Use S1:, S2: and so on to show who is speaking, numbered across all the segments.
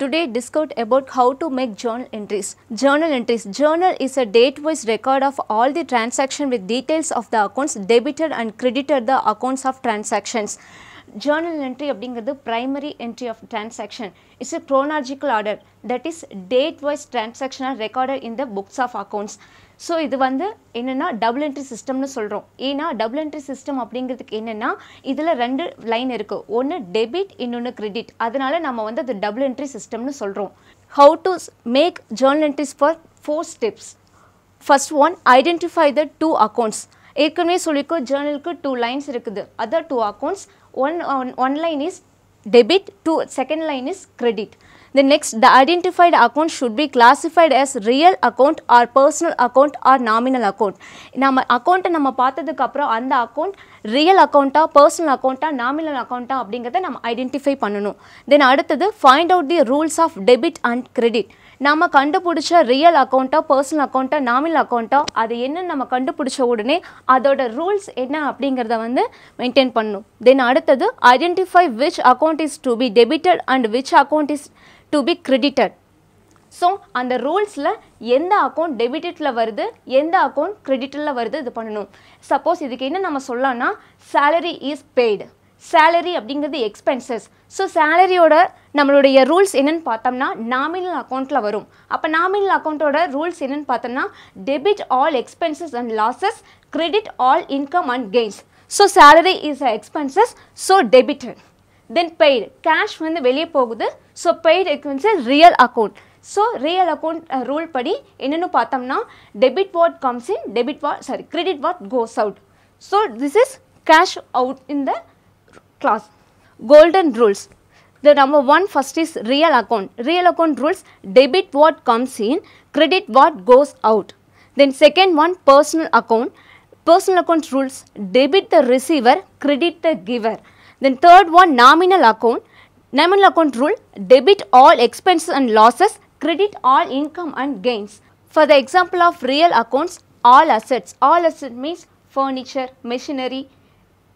S1: Today discussed about how to make journal entries. Journal entries. Journal is a date-wise record of all the transaction with details of the accounts debited and credited the accounts of transactions. Journal entry அப்படிங்கிறது primary entry of transaction it's a chronological order that is date wise transaction recorded in the books of accounts So இது வந்து என்னென்னா double entry சிஸ்டம்னு சொல்கிறோம் ஏன்னா double entry system அப்படிங்கிறதுக்கு என்னென்னா இதில் ரெண்டு லைன் இருக்குது ஒன்று டெபிட் இன்னொன்று கிரெடிட் அதனால் நம்ம வந்து அது டபுள் என்ட்ரி சிஸ்டம்னு சொல்கிறோம் how to make journal entries for four steps first one identify the two accounts ஏற்கனவே சொல்லிக்கோ ஜேர்னலுக்கு டூ லைன்ஸ் இருக்குது. Other two accounts one one line is debit two second line is credit The next, the identified account should be classified as real account or personal account or nominal account. நம்ம அக்கௌண்ட்டை நம்ம பார்த்ததுக்கு அப்புறம் அந்த account real அக்கௌண்ட்டா personal அக்கௌண்ட்டா nominal அக்கௌண்ட்டா அப்படிங்கிறத நம்ம ஐடென்டிஃபை பண்ணணும். தென் அடுத்தது find out the rules of debit and credit நம்ம கண்டுபிடிச்ச ரியல் அக்கௌண்ட்டா பர்சனல் அக்கௌண்ட்டா நாமினல் அக்கௌண்ட்டா அது என்னன்னு நம்ம கண்டுபிடிச்ச உடனே அதோட ரூல்ஸ் என்ன அப்படிங்கிறத வந்து மெயின்டைன் பண்ணணும். தென் அடுத்தது identify which account is to be debited and which account is to be credited so அந்த ரூல்ஸில் எந்த அக்கௌண்ட் டெபிட்டில் வருது எந்த அக்கௌண்ட் கிரெடிட்டில் வருது இது பண்ணணும். சப்போஸ் இதுக்கு என்ன நம்ம சொல்லலாம்னா சேலரி இஸ் பெய்டு சேலரி அப்படிங்கிறது எக்ஸ்பென்சஸ் ஸோ சேலரியோட நம்மளுடைய ரூல்ஸ் என்னென்னு பார்த்தோம்னா நாமினல் அக்கௌண்ட்டில் வரும். அப்போ நாமினல் அக்கௌண்ட்டோட ரூல்ஸ் என்னென்னு பார்த்தோம்னா debit all expenses and losses credit all income and gains so salary is a expenses so debited then paid cash வந்து வெளியே போகுது so paid expenses real account so real account rule படி என்னென்னு பார்த்தோம்னா debit what comes in debit what sorry credit what goes out so this is cash out in the class. Golden rules. The number one first is real account. Real account rules debit what comes in, credit what goes out. Then second one personal account. Personal account rules debit the receiver, credit the giver. Then third one nominal account. Nominal account rule debit all expenses and losses, credit all income and gains. For the example of real accounts, all assets. All assets means furniture, machinery,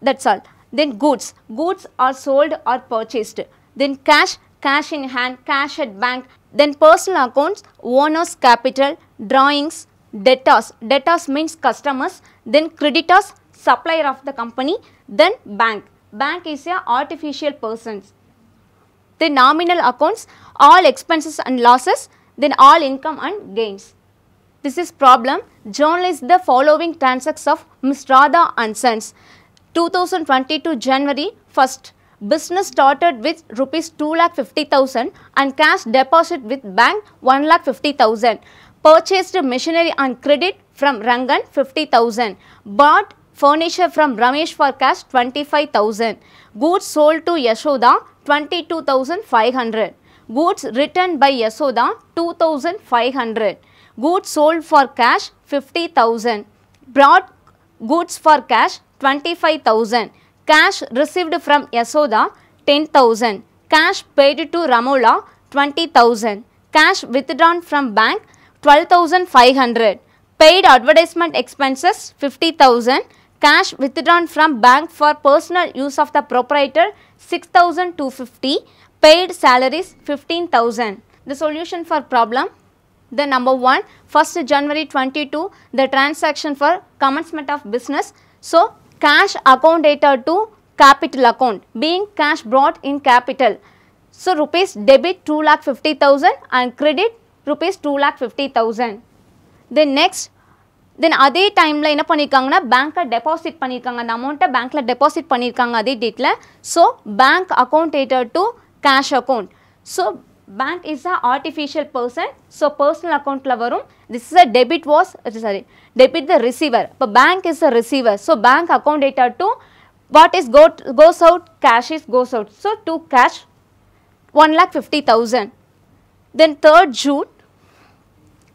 S1: that's all. Then goods. Goods are sold or purchased. Then cash cash in hand cash at bank. Then personal accounts owners capital drawings debtors. Debtors means customers. Then creditors supplier of the company. Then bank. Bank is a artificial persons the nominal accounts all expenses and losses then all income and gains this is problem journalize the following transactions of Ms. Radha and Sons 2022 January 1st, business started with rupees 2,50,000 and cash deposit with bank 1,50,000. Purchased machinery and credit from Rangan 50,000. Bought furniture from Ramesh for cash 25,000. Goods sold to Yashoda 22,500. Goods returned by Yashoda 2,500. Goods sold for cash 50,000. Brought goods for cash 25,000. Cash received from Yasoda 10,000. Cash paid to Ramola 20,000. Cash withdrawn from bank 12,500. Paid advertisement expenses 50,000. Cash withdrawn from bank for personal use of the proprietor 6,250. Paid salaries 15,000. The solution for problem the number 1 1st January 22 the transaction for commencement of business. So, cash account data to capital account being cash brought in capital. So, rupees debit 2 lakh 50,000 and credit rupees 2 lakh 50,000. Then next then அதே டைமில் என்ன பண்ணியிருக்காங்கன்னா பேங்க்கை deposit பண்ணியிருக்காங்க அந்த அமௌண்ட்டை பேங்க்கில் deposit பண்ணியிருக்காங்க அதே டேட்டில் so bank account debtor to cash account so bank is a artificial person so personal அக்கௌண்ட்டில் வரும். This is a debit was sorry debit the receiver இப்போ bank is a receiver so bank account debtor to what is got goes out cash is goes out so to cash one lakh fifty thousand then third June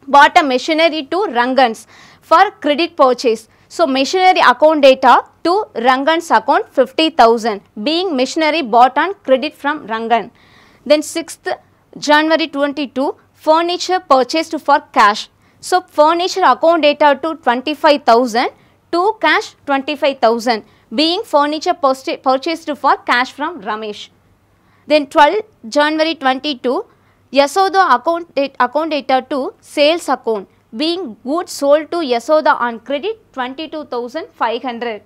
S1: bought a machinery to Rangans for credit purchase. So, machinery account data to Rangan's account 50,000 being machinery bought on credit from Rangan. Then 6th January 22 furniture purchased for cash. So, furniture account data to 25,000 to cash 25,000 being furniture purchased for cash from Ramesh. Then 12 January 22 Yasoda account, account data to sales account being goods sold to Yasoda on credit 22,500.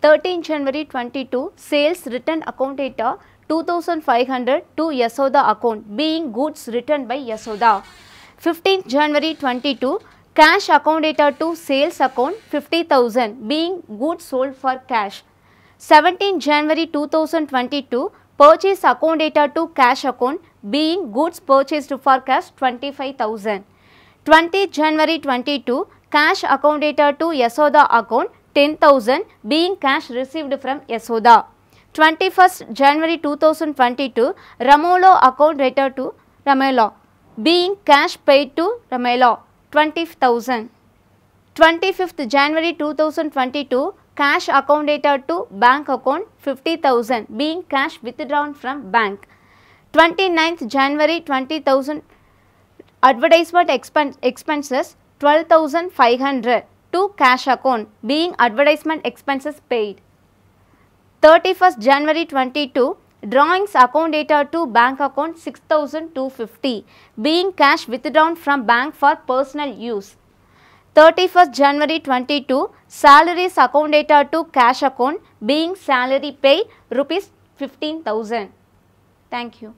S1: 13 January 22 sales return account data 2500 to Yasoda account being goods returned by Yasoda. 15th January 22 cash account data to sales account 50000 being goods sold for cash. 17 January 2022 purchase account data to cash account being goods purchased for cash 25000 20 January 22 cash account data to Yasoda account 10000 being cash received from Yasoda. 21st January 2022 Ramolo account data to Ramelo being cash paid to Ramelo 20000 25th January 2022 cash account data to bank account 50000 being cash withdrawn from bank. 29th January 20000 advertisement expen- expenses 12500 to cash account being advertisement expenses paid. 31st January 22 drawings account data to bank account 6250 being cash withdrawn from bank for personal use 31st January 22 salaries account data to cash account being salary pay rupees 15000 thank you